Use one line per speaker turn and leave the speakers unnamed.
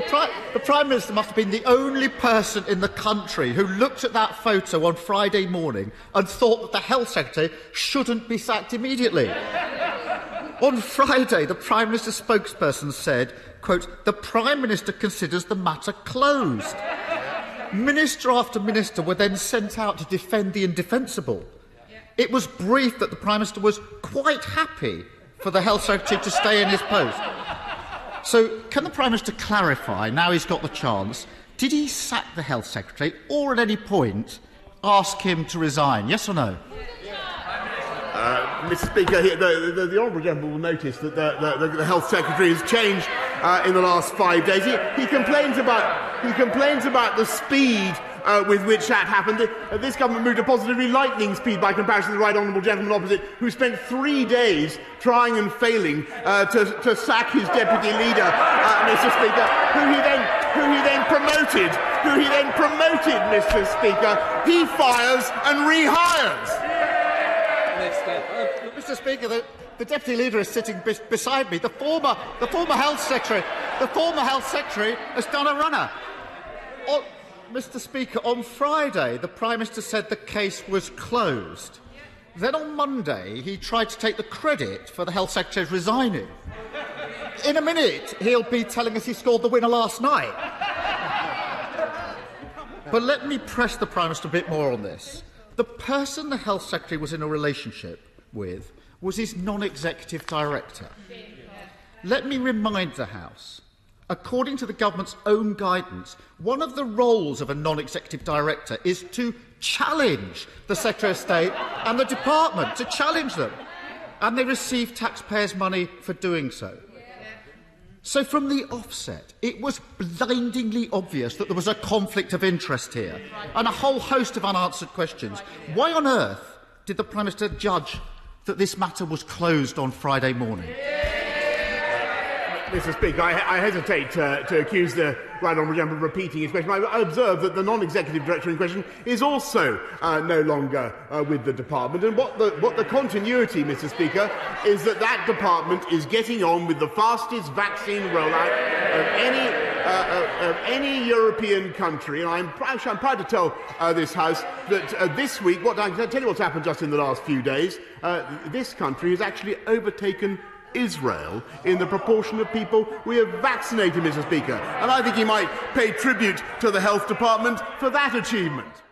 The Prime Minister must have been the only person in the country who looked at that photo on Friday morning and thought that the Health Secretary shouldn't be sacked immediately. on Friday, the Prime Minister's spokesperson said, quote, the Prime Minister considers the matter closed. Minister after minister were then sent out to defend the indefensible. It was brief that the Prime Minister was quite happy for the Health Secretary to stay in his post. So, can the Prime Minister clarify, now he's got the chance, did he sack the Health Secretary or at any point ask him to resign? Yes or no?
Uh, Mr. Speaker, the, the, the, Honourable Gentleman will notice that the, the, Health Secretary has changed uh, in the last five days. He, he, complains about, he complains about the speed uh, with which that happened. Uh, this government moved at positively lightning speed by comparison to the right honourable gentleman opposite, who spent three days trying and failing uh, to, to, sack his deputy leader, uh, Mr. Speaker, who he then who he then promoted, who he then promoted, Mr. Speaker. He fires and rehires.
Mr. Speaker, the, the deputy leader is sitting be beside me. The former, the former health secretary, the former health secretary has done a runner. Oh, Mr. Speaker, on Friday, the Prime Minister said the case was closed. Then on Monday, he tried to take the credit for the Health Secretary resigning. In a minute, he'll be telling us he scored the winner last night. but let me press the Prime Minister a bit more on this. The person the Health Secretary was in a relationship with was his non executive director. Let me remind the House According to the government's own guidance, one of the roles of a non executive director is to challenge the Secretary of State and the department, to challenge them. And they receive taxpayers' money for doing so. So, from the offset, it was blindingly obvious that there was a conflict of interest here and a whole host of unanswered questions. Why on earth did the Prime Minister judge that this matter was closed on Friday morning?
Mr. Speaker, I, I hesitate to, to, accuse the right honourable gentleman of repeating his question. I, observe that the non-executive director in question is also uh, no longer uh, with the department, and what the, what the continuity, Mr. Speaker, is that that department is getting on with the fastest vaccine rollout of any uh, uh of any European country, and I'm, proud, I'm proud to tell uh, this House that uh, this week, what I can tell you what's happened just in the last few days, uh, this country has actually overtaken Israel in the proportion of people we have vaccinated, Mr. Speaker. And I think he might pay tribute to the Health Department for that achievement.